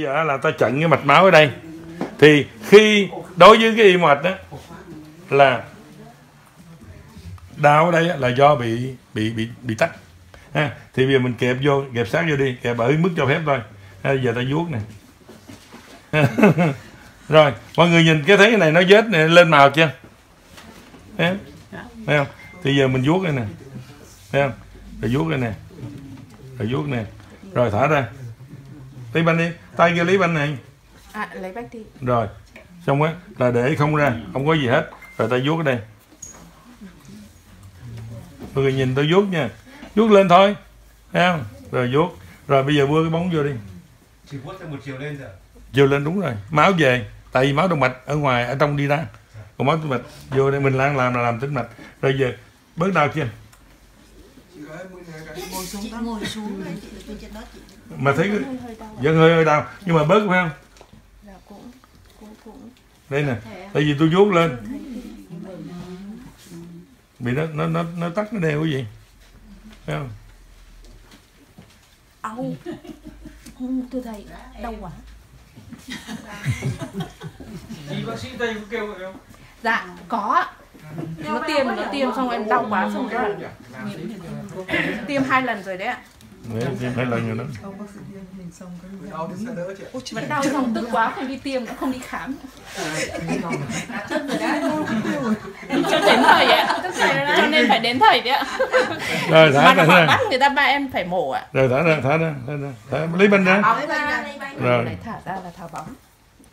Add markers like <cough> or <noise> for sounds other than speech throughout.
giờ là ta chặn cái mạch máu ở đây. Thì khi đối với cái y mạch đó là đau ở đây là do bị bị bị bị tắc. Ha thì bây giờ mình kẹp vô kẹp sát vô đi kẹp ở mức cho phép thôi. Ha, giờ ta vuốt nè. <laughs> Rồi mọi người nhìn cái thấy cái này nó vết này lên màu chưa? Thấy không? thấy không? Thì giờ mình vuốt đây nè. Thấy không? Rồi vuốt đây nè. Rồi vuốt nè. Rồi thả ra. Tí banh đi tay kia lấy banh này. À, lấy bách đi. rồi xong á là để không ra không có gì hết. Rồi ta vuốt ở đây. Mọi người nhìn tôi vuốt nha. Vuốt lên thôi thấy không? Rồi vuốt. Rồi bây giờ bưa cái bóng vô đi. Chỉ vuốt theo một chiều lên rồi chiều lên đúng rồi. Máu về tại vì máu động mạch ở ngoài ở trong đi ra. Còn máu tĩnh mạch vô đây mình đang làm là làm tĩnh mạch. Rồi giờ bớt đau chưa chị ngồi xuống đây chị tôi trên đó chị mà thấy cái- Hơi hơi đau. hơi hơi đau nhưng mà bớt phải không Dạ cũng cũng cũng đây nè tại vì tôi vuốt lên bị nó nó nó nó tắt nó đeo cái gì thấy không đau. Ừ, tôi thấy đau quá. chị bác sĩ tây có kêu không Dạ, có. Nó tiêm, nó tiêm xong em đau quá xong rồi. Tiêm hai lần rồi đấy ạ. Đấy, tiêm hai lần rồi đó Vẫn đau xong tức quá không đi tiêm nữa, không đi khám. Cho đến thời ạ. Cho nên phải đến thời đấy ạ. rồi thả Mà ra bắt người ta ba em phải mổ ạ. rồi thả ra thả ra thả ra thả, lấy banh ra. Rồi. Thả ra là thả bóng.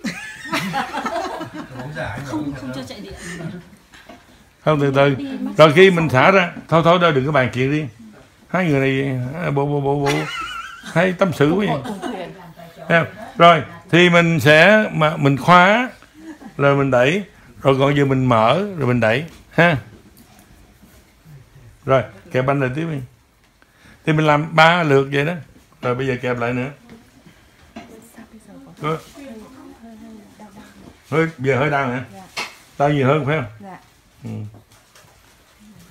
<laughs> không không cho chạy điện không từ từ. Rồi khi mình thả ra thôi thôi đâu đừng có bàn chuyện đi. Hai người này à, bộ bộ bộ bộ. Hay tâm sự quá vậy. Rồi thì mình sẽ mà mình khóa rồi mình đẩy. Rồi còn giờ mình mở rồi mình đẩy ha. Rồi kẹp banh lại tiếp đi. Thì mình làm ba lượt vậy đó. Rồi bây giờ kẹp lại nữa. Sao bây giờ hơi đau hả? Đau nhiều hơn phải không? Dạ. Ừ.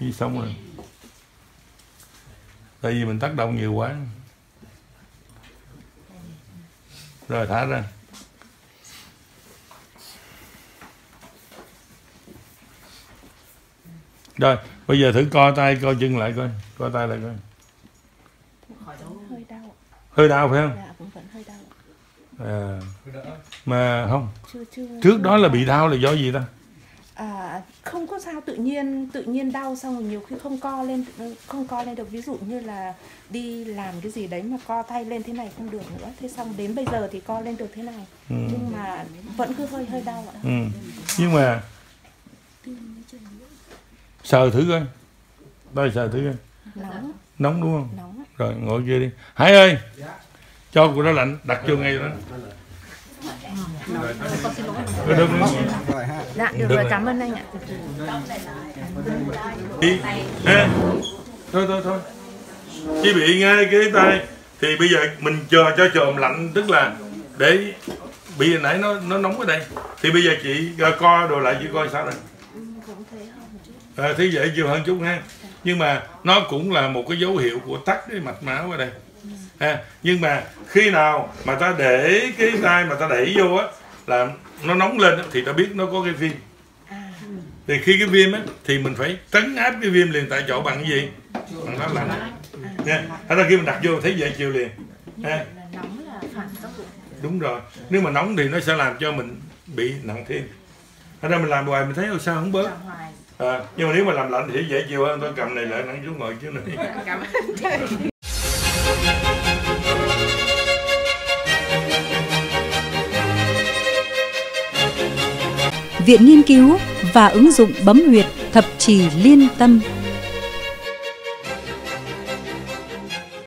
Đi xong rồi tại vì mình tác động nhiều quá rồi thả ra rồi bây giờ thử co tay co chân lại coi co tay lại coi Hơi đau. ạ. hơi đau phải không Dạ cũng vẫn hơi đau. ạ. à, mà không Chưa chưa. trước đó là bị đau là do gì ta À, không có sao tự nhiên tự nhiên đau xong rồi nhiều khi không co lên không co lên được. Ví dụ như là đi làm cái gì đấy mà co tay lên thế này không được nữa. Thế xong đến bây giờ thì co lên được thế này ừ. nhưng mà vẫn cứ hơi hơi đau ạ. Ừ. nhưng mà sờ thử coi. Đây sờ thử coi. Nóng. Nóng đúng không? Nóng rồi ngồi kia đi. Hải ơi! Cho của nó lạnh đặt vô ngay đó được, được được. dạ được Được rồi cảm ơn anh ạ đi nè. thôi thôi thôi chỉ bị ngay cái tay thì bây giờ mình chờ cho chồm lạnh tức là à, để bị nãy nó nó nóng ở đây thì bây giờ chị à, co đồ lại chị coi sao đây ờ, thế à, thế dễ chịu hơn chút ha nhưng mà nó cũng là một cái dấu hiệu của tắc cái mạch máu ở đây ha. Nhưng mà khi nào mà ta để cái tay mà ta đẩy vô á là nó nóng lên thì ta biết nó có cái viêm. Thì khi cái viêm á thì mình phải trấn áp cái viêm liền tại chỗ bằng cái gì? Bằng lá lạnh. Nha. Thành ra khi mình đặt vô thấy dễ chịu liền. Ha. đúng rồi. Nếu mà nóng thì nó sẽ làm cho mình bị nặng thêm. Thành ra mình làm hoài mình thấy "Ôi sao không bớt? À, nhưng mà nếu mà làm lạnh thì dễ chịu hơn tôi cầm này lại nắng xuống ngồi chứ này Viện Nghiên cứu và ứng dụng bấm huyệt thập trì liên tâm.